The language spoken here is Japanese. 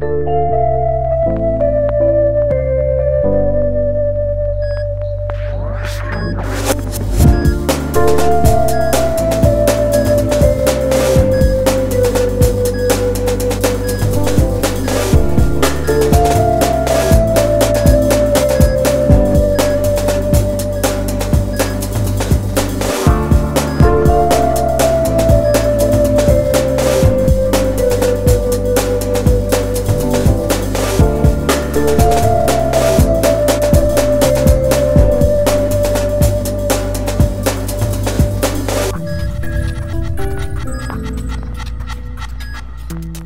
you you